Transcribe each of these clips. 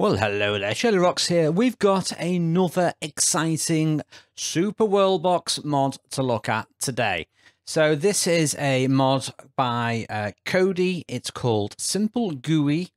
Well, hello there, Shirlie Rox here. We've got another exciting Super World Box mod to look at today. So this is a mod by uh, Cody. It's called Simple GUI.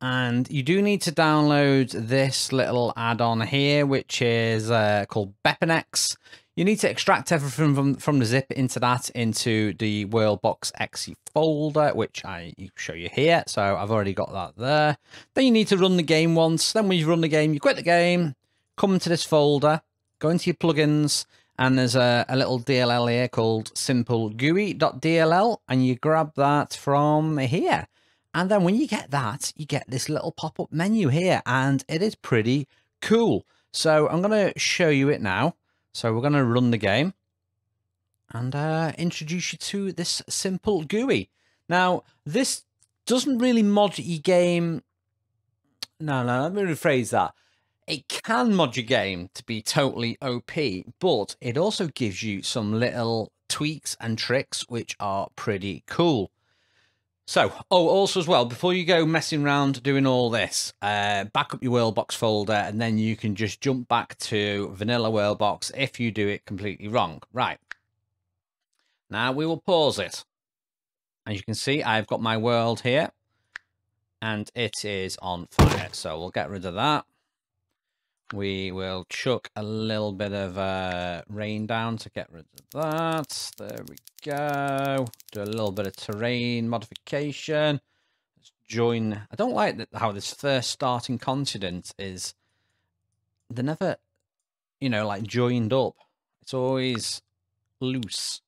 And you do need to download this little add-on here, which is uh, called BepInEx. You need to extract everything from, from the zip into that, into the Worldbox exe folder, which I show you here. So I've already got that there. Then you need to run the game once. Then when you run the game, you quit the game, come into this folder, go into your plugins, and there's a, a little DLL here called simplegui.dll, and you grab that from here. And then when you get that, you get this little pop-up menu here, and it is pretty cool. So I'm going to show you it now. So we're going to run the game and uh, introduce you to this simple GUI. Now, this doesn't really mod your game. No, no, let me rephrase that. It can mod your game to be totally OP, but it also gives you some little tweaks and tricks which are pretty cool. So, oh, also as well, before you go messing around doing all this, uh, back up your Worldbox folder and then you can just jump back to vanilla Worldbox if you do it completely wrong. Right. Now we will pause it. As you can see, I've got my world here and it is on fire. So we'll get rid of that. We will chuck a little bit of uh, rain down to get rid of that. There we go. Do a little bit of terrain modification. Let's join. I don't like that how this first starting continent is. They're never, you know, like joined up. It's always loose,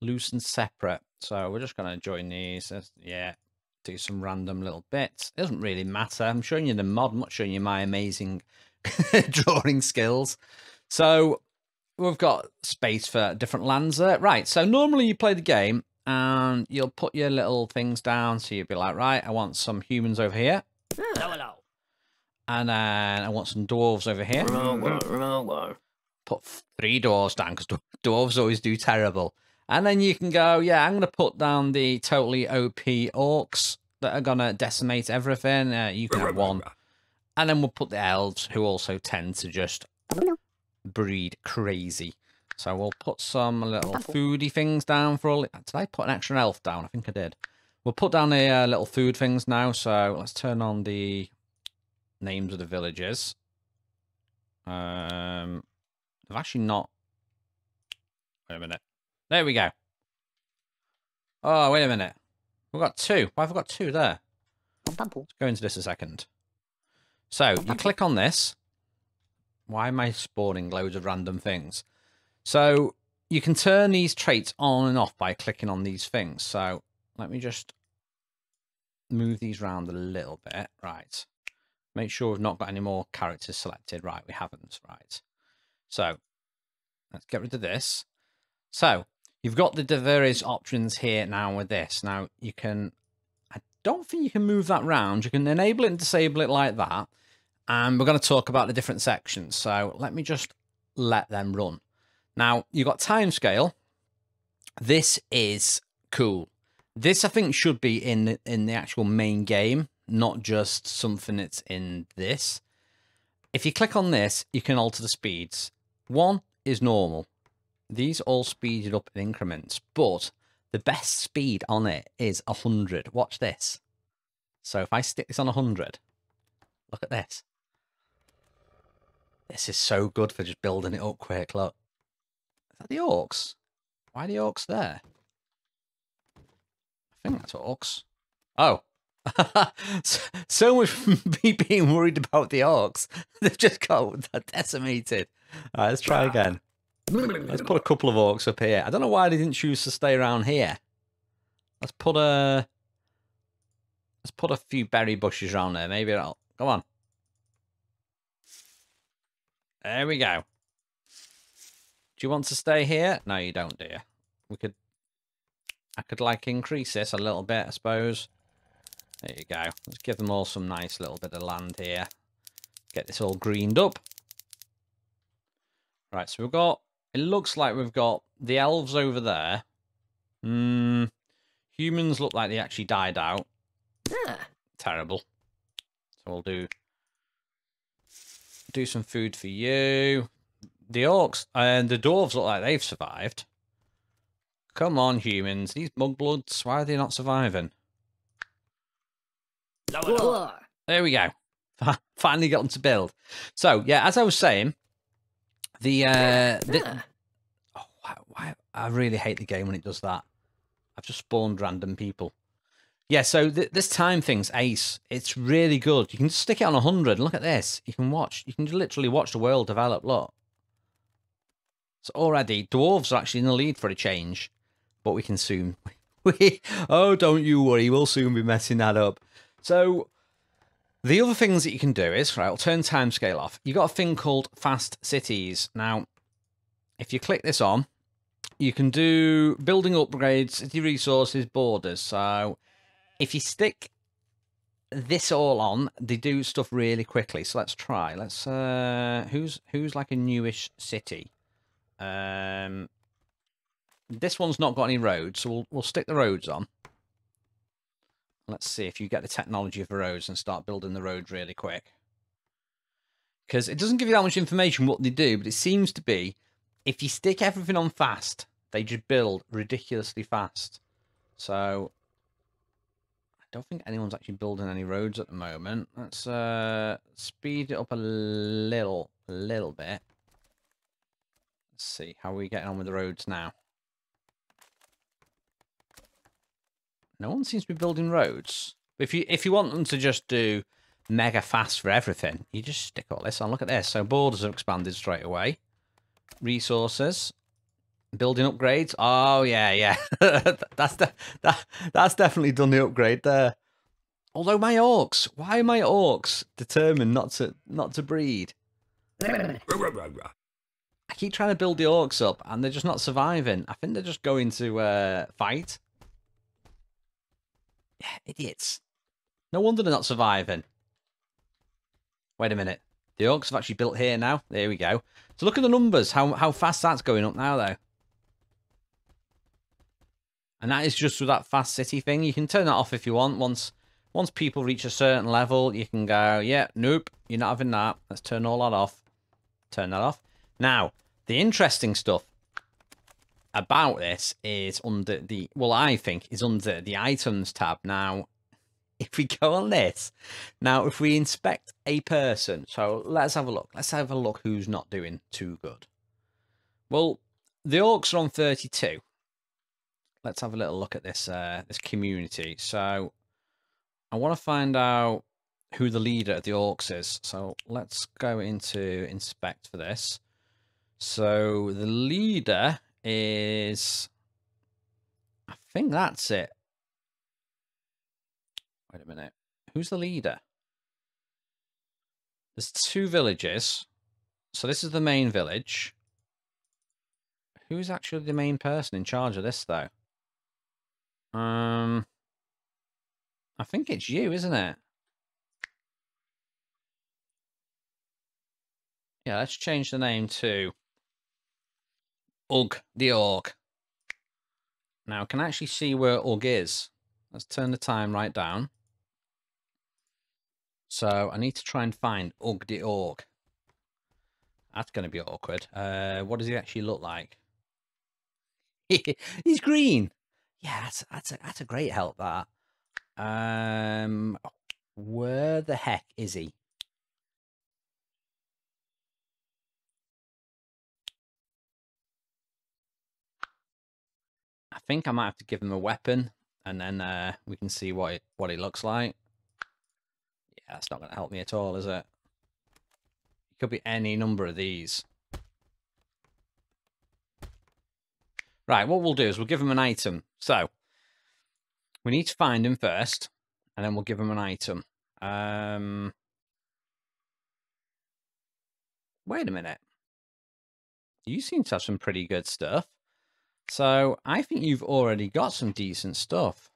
loose and separate. So we're just going to join these. Yeah, do some random little bits. It doesn't really matter. I'm showing you the mod. I'm not showing you my amazing drawing skills. So we've got space for different lands there. Right, so normally you play the game and you'll put your little things down. So you'll be like, right, I want some humans over here. Hello, hello. And then I want some dwarves over here. Put three dwarves down because dwarves always do terrible. And then you can go, yeah, I'm going to put down the totally OP orcs that are going to decimate everything. Uh, you can have one. And then we'll put the elves, who also tend to just breed crazy. So we'll put some little foody things down for all... Did I put an extra elf down? I think I did. We'll put down the uh, little food things now. So let's turn on the names of the villages. Um, I've actually not... Wait a minute. There we go. Oh, wait a minute. We've got two. Why have I got two there? Let's go into this a second. So you click on this. Why am I spawning loads of random things? So you can turn these traits on and off by clicking on these things. So let me just move these around a little bit. Right. Make sure we've not got any more characters selected. Right, we haven't. Right. So let's get rid of this. So you've got the various options here now with this. Now you can don't think you can move that round. You can enable it and disable it like that. And we're going to talk about the different sections. So let me just let them run. Now, you've got timescale. This is cool. This, I think, should be in the, in the actual main game, not just something that's in this. If you click on this, you can alter the speeds. One is normal. These all speeded up in increments, but the best speed on it is 100. Watch this. So if I stick this on 100, look at this. This is so good for just building it up quick. Look. Is that the orcs? Why are the orcs there? I think that's orcs. Oh. so much me being worried about the orcs. They've just got decimated. All right, let's try again. Let's put a couple of orcs up here. I don't know why they didn't choose to stay around here. Let's put a... Let's put a few berry bushes around there. Maybe it'll... Come on. There we go. Do you want to stay here? No, you don't, do you? We could... I could, like, increase this a little bit, I suppose. There you go. Let's give them all some nice little bit of land here. Get this all greened up. Right, so we've got it looks like we've got the elves over there. Hmm. Humans look like they actually died out. Yeah. Terrible. So we'll do do some food for you. The orcs and the dwarves look like they've survived. Come on, humans. These mugbloods, why are they not surviving? There we go. Finally got them to build. So, yeah, as I was saying, the... Uh, the oh, why, why, I really hate the game when it does that. I've just spawned random people. Yeah, so th this time thing's ace. It's really good. You can just stick it on 100. Look at this. You can watch. You can literally watch the world develop. Look. So already, dwarves are actually in the lead for a change. But we can soon... We, oh, don't you worry. We'll soon be messing that up. So the other things that you can do is, right, I'll turn timescale off. You've got a thing called Fast Cities. Now, if you click this on, you can do building upgrades, city resources, borders. So if you stick this all on, they do stuff really quickly. So let's try. Let's uh who's who's like a newish city? Um this one's not got any roads, so we'll we'll stick the roads on. Let's see if you get the technology of the roads and start building the roads really quick. Because it doesn't give you that much information what they do, but it seems to be if you stick everything on fast, they just build ridiculously fast. So I don't think anyone's actually building any roads at the moment. Let's uh, speed it up a little, a little bit. Let's see, how are we getting on with the roads now? No one seems to be building roads. If you if you want them to just do mega fast for everything, you just stick all this on. Look at this. So borders are expanded straight away. Resources. Building upgrades. Oh yeah, yeah. that's the, that that's definitely done the upgrade there. Although my orcs, why are my orcs determined not to not to breed? I keep trying to build the orcs up and they're just not surviving. I think they're just going to uh, fight. Idiots. No wonder they're not surviving. Wait a minute. The orcs have actually built here now. There we go. So look at the numbers, how, how fast that's going up now, though. And that is just with that fast city thing. You can turn that off if you want. Once once people reach a certain level, you can go, yeah, nope, you're not having that. Let's turn all that off. Turn that off. Now, the interesting stuff about this is under the, well, I think is under the items tab. Now, if we go on this, now if we inspect a person, so let's have a look. Let's have a look who's not doing too good. Well, the orcs are on 32 let's have a little look at this uh, this community. So I want to find out who the leader of the orcs is. So let's go into inspect for this. So the leader is, I think that's it. Wait a minute. Who's the leader? There's two villages. So this is the main village. Who's actually the main person in charge of this, though? Um, I think it's you, isn't it? Yeah, let's change the name to Ugg the Orc. Now, I can actually see where Ugg is? Let's turn the time right down. So I need to try and find Ugg the Orc. That's going to be awkward. Uh, what does he actually look like? He's green. Yeah, that's that's a, that's a great help. That. Um, where the heck is he? Think I might have to give him a weapon, and then uh, we can see what it, what he looks like. Yeah, that's not going to help me at all, is it? It could be any number of these. Right, what we'll do is we'll give him an item. So, we need to find him first, and then we'll give him an item. Um, wait a minute. You seem to have some pretty good stuff. So, I think you've already got some decent stuff.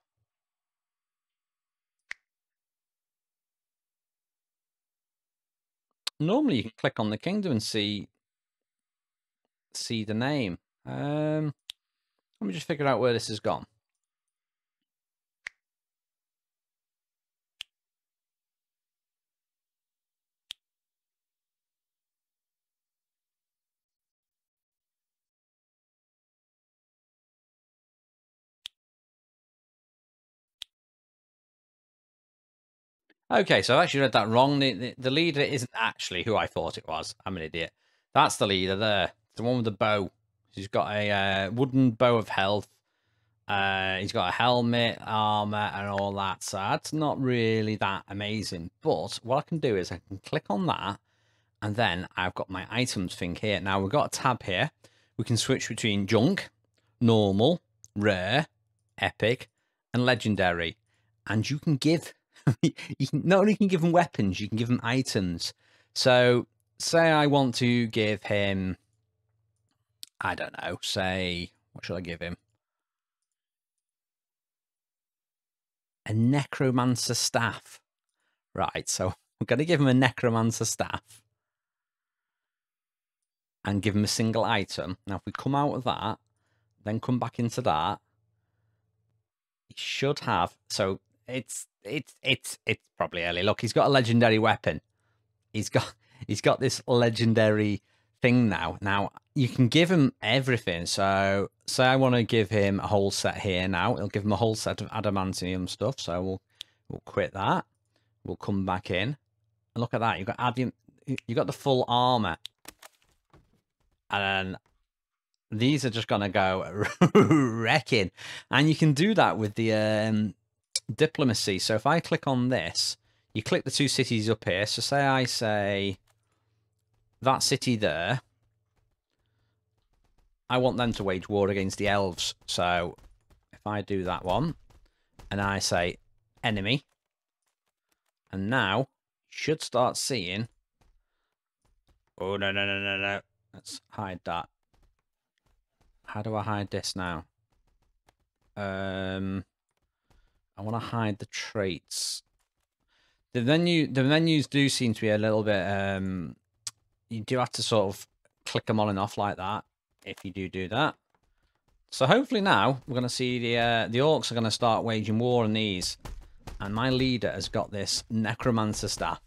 Normally, you can click on the kingdom and see see the name. Um, let me just figure out where this has gone. Okay, so I've actually read that wrong. The, the, the leader isn't actually who I thought it was. I'm an idiot. That's the leader there. The one with the bow. He's got a uh, wooden bow of health. Uh, he's got a helmet, armor, and all that. So that's not really that amazing. But what I can do is I can click on that. And then I've got my items thing here. Now we've got a tab here. We can switch between junk, normal, rare, epic, and legendary. And you can give you can, not only can give him weapons, you can give him items. So, say I want to give him, I don't know, say, what should I give him? A necromancer staff. Right, so I'm going to give him a necromancer staff and give him a single item. Now, if we come out of that, then come back into that, he should have. So it's it's it's it's probably early. Look, he's got a legendary weapon. He's got he's got this legendary thing now. Now you can give him everything. So say I want to give him a whole set here now. It'll give him a whole set of adamantium stuff. So we'll we'll quit that. We'll come back in. And look at that. You've got adium you got the full armor. And these are just gonna go wrecking. And you can do that with the um diplomacy. So if I click on this, you click the two cities up here. So say I say that city there, I want them to wage war against the elves. So if I do that one and I say enemy, and now should start seeing. Oh, no, no, no, no, no. Let's hide that. How do I hide this now? Um, I want to hide the traits. The menu, the menus do seem to be a little bit. Um, you do have to sort of click them on and off like that if you do do that. So hopefully now we're going to see the uh, the orcs are going to start waging war on these, and my leader has got this necromancer staff.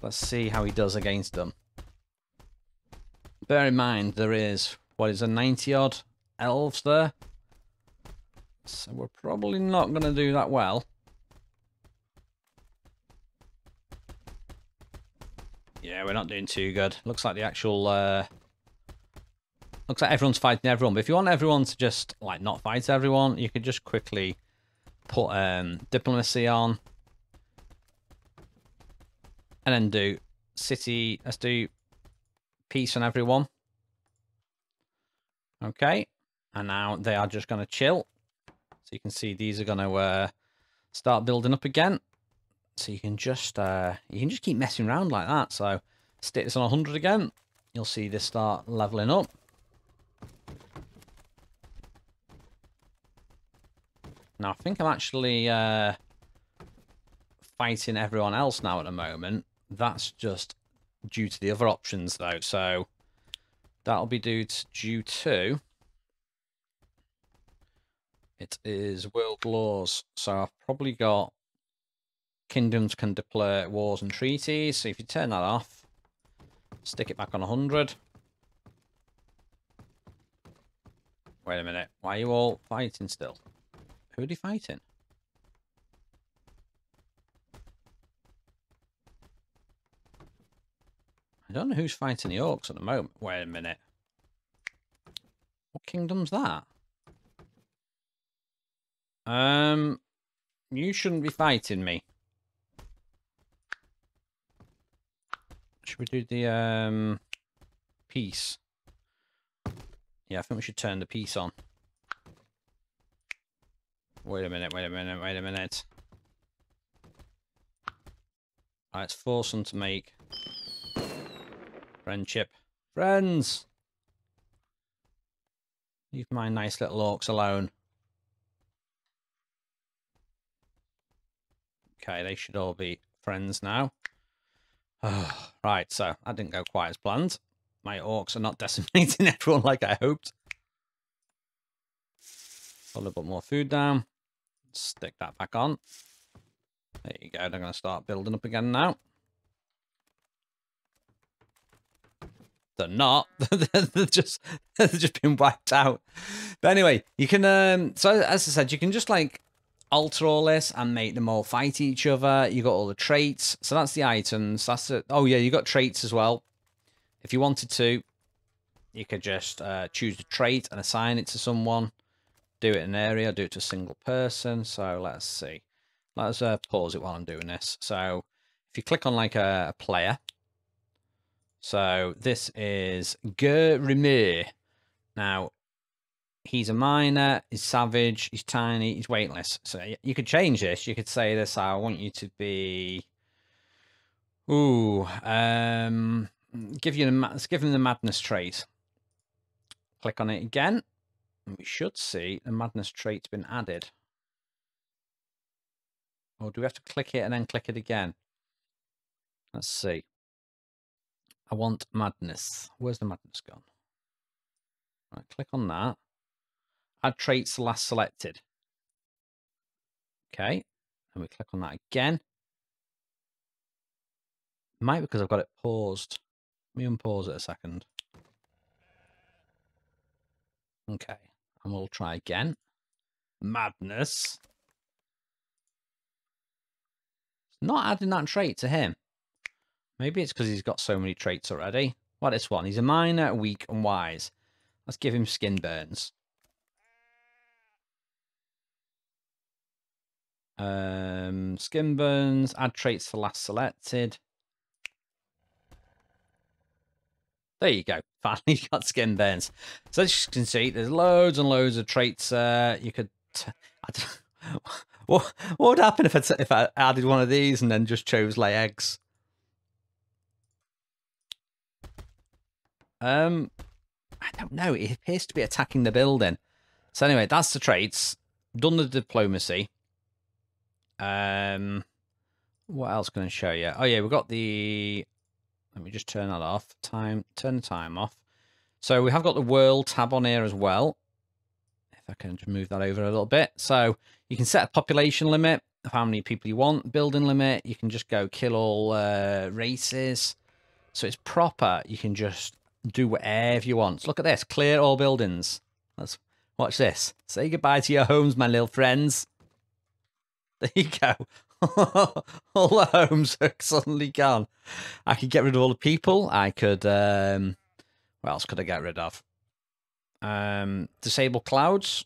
Let's see how he does against them. Bear in mind there is what is a ninety odd elves there. So we're probably not going to do that well. Yeah, we're not doing too good. Looks like the actual... Uh, looks like everyone's fighting everyone. But if you want everyone to just, like, not fight everyone, you could just quickly put um, diplomacy on. And then do city... Let's do peace on everyone. Okay. And now they are just going to chill. So you can see these are going to uh, start building up again. So you can just uh, you can just keep messing around like that. So stick this on 100 again. You'll see this start leveling up. Now I think I'm actually uh, fighting everyone else now at the moment. That's just due to the other options though. So that'll be due to, due to it is world laws. So I've probably got kingdoms can declare wars and treaties. So if you turn that off, stick it back on 100. Wait a minute. Why are you all fighting still? Who are they fighting? I don't know who's fighting the orcs at the moment. Wait a minute. What kingdom's that? Um, you shouldn't be fighting me. Should we do the um peace? Yeah, I think we should turn the peace on. Wait a minute, wait a minute, wait a minute. Right, let's force them to make friendship. Friends! Leave my nice little orcs alone. Okay, they should all be friends now. Right, so that didn't go quite as planned. My orcs are not decimating everyone like I hoped. Put a little bit more food down. Stick that back on. There you go. They're going to start building up again now. They're not. they're just they've just been wiped out. But anyway, you can um so as I said, you can just like alter all this and make them all fight each other. You got all the traits. So that's the items. That's it. Oh yeah, you got traits as well. If you wanted to, you could just uh, choose a trait and assign it to someone. Do it in an area, do it to a single person. So let's see. Let's uh, pause it while I'm doing this. So if you click on like a, a player, so this is Gerimir. Now, he's a miner, he's savage, he's tiny, he's weightless. So you could change this. You could say this, I want you to be... Ooh, um, give you the, let's give him the madness trait. Click on it again. And we should see the madness trait's been added. Or do we have to click it and then click it again? Let's see. I want madness. Where's the madness gone? Right, click on that. Add traits last selected. Okay. And we click on that again. Might because I've got it paused. Let me unpause it a second. Okay. And we'll try again. Madness. not adding that trait to him. Maybe it's because he's got so many traits already. What this one? He's a miner, weak, and wise. Let's give him skin burns. Um, skin burns, add traits to last selected. There you go. Finally got skin burns. So as you can see, there's loads and loads of traits. Uh, you could. what, what would happen if I, if I added one of these and then just chose lay eggs? Um, I don't know. It appears to be attacking the building. So anyway, that's the traits. Done the diplomacy. Um, what else can I show you? Oh yeah, we've got the. Let me just turn that off. Time. Turn the time off. So we have got the world tab on here as well. If I can just move that over a little bit. So you can set a population limit of how many people you want. Building limit. You can just go kill all uh, races. So it's proper. You can just do whatever you want. Look at this. Clear all buildings. Let's watch this. Say goodbye to your homes, my little friends. There you go. all the homes are suddenly gone. I could get rid of all the people. I could... Um, what else could I get rid of? Um, disable clouds.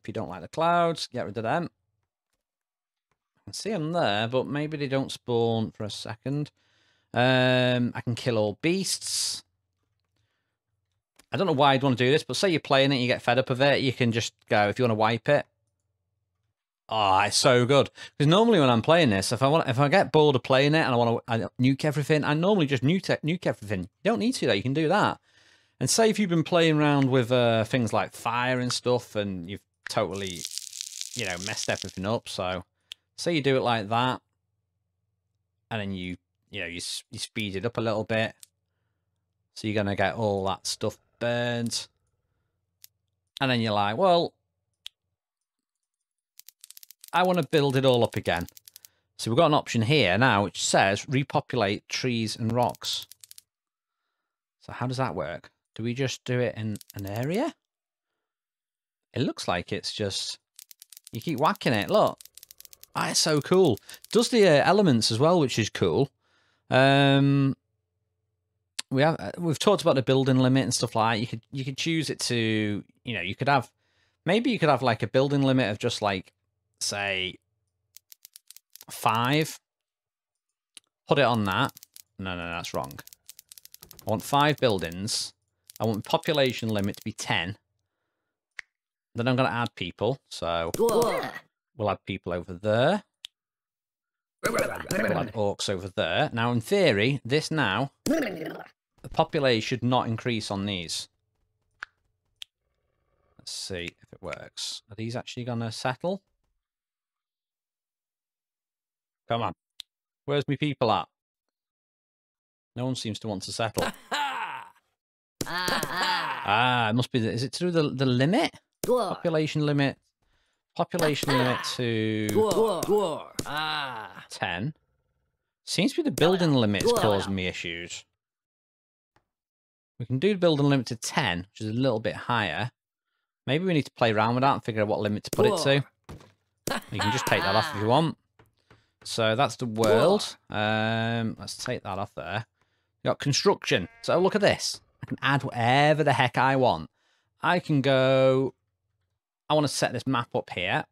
If you don't like the clouds, get rid of them. I can see them there, but maybe they don't spawn for a second. Um, I can kill all beasts. I don't know why I'd want to do this, but say you're playing it, you get fed up of it, you can just go, if you want to wipe it. Oh, it's so good. Because normally when I'm playing this, if I want, if I get bored of playing it and I want to nuke everything, I normally just nuke, nuke everything. You don't need to, though. You can do that. And say if you've been playing around with uh, things like fire and stuff and you've totally, you know, messed everything up. So say you do it like that and then you, you know, you, you speed it up a little bit. So you're going to get all that stuff burned. And then you're like, well, I want to build it all up again. So we've got an option here now which says repopulate trees and rocks. So how does that work? Do we just do it in an area? It looks like it's just, you keep whacking it. Look, that's so cool. Does the uh, elements as well, which is cool. Um, we have uh, we've talked about the building limit and stuff like that. You could you could choose it to you know you could have maybe you could have like a building limit of just like say five. Put it on that. No, no, that's wrong. I want five buildings. I want population limit to be ten. Then I'm going to add people. So we'll add people over there. We'll add orcs over there. Now, in theory, this now the population should not increase on these. Let's see if it works. Are these actually going to settle? Come on. Where's my people at? No one seems to want to settle. ah, it must be. The, is it through the the limit? Population limit. Population limit to ten. Seems to be the building limit is causing me issues. We can do the building limit to 10, which is a little bit higher. Maybe we need to play around with that and figure out what limit to put it to. You can just take that off if you want. So that's the world. Um, let's take that off there. You got construction. So look at this. I can add whatever the heck I want. I can go. I want to set this map up here.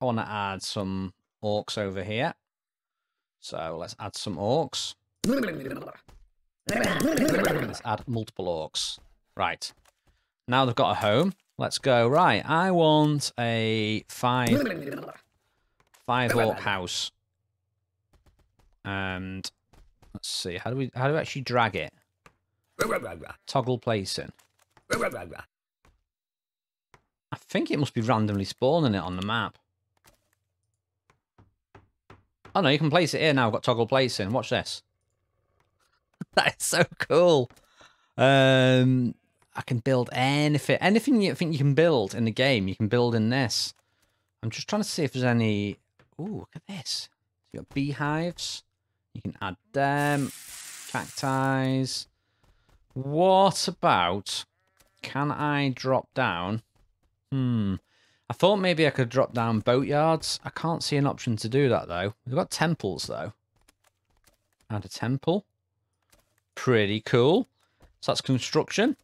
I want to add some orcs over here. So let's add some orcs. Let's add multiple orcs. Right. Now they've got a home. Let's go. Right. I want a five five orc house. And let's see. How do we how do we actually drag it? Toggle placing. I think it must be randomly spawning it on the map. Oh no, you can place it here now. I've got toggle placing. Watch this. that is so cool. Um, I can build anything, anything you think you can build in the game. You can build in this. I'm just trying to see if there's any. Ooh, look at this. You got beehives. You can add them. Cacti. What about? Can I drop down? Hmm. I thought maybe I could drop down boatyards. I can't see an option to do that though. We've got temples though. Add a temple. Pretty cool. So that's construction.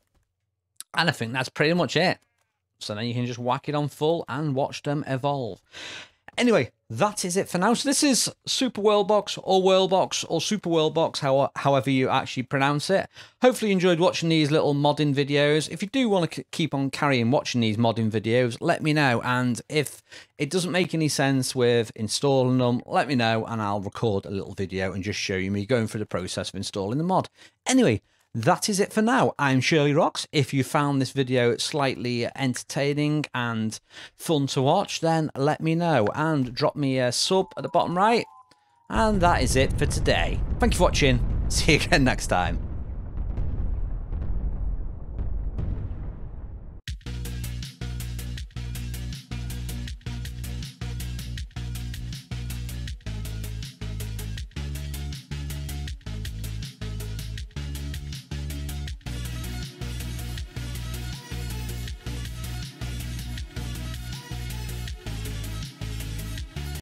And I think that's pretty much it. So then you can just whack it on full and watch them evolve. Anyway, that is it for now. So this is Super World Box or World Box or Super World Box, how, however you actually pronounce it. Hopefully you enjoyed watching these little modding videos. If you do want to keep on carrying watching these modding videos, let me know. And if it doesn't make any sense with installing them, let me know and I'll record a little video and just show you me going through the process of installing the mod. Anyway, that is it for now. I'm Shirlie Rox. If you found this video slightly entertaining and fun to watch, then let me know and drop me a sub at the bottom right. And that is it for today. Thank you for watching. See you again next time.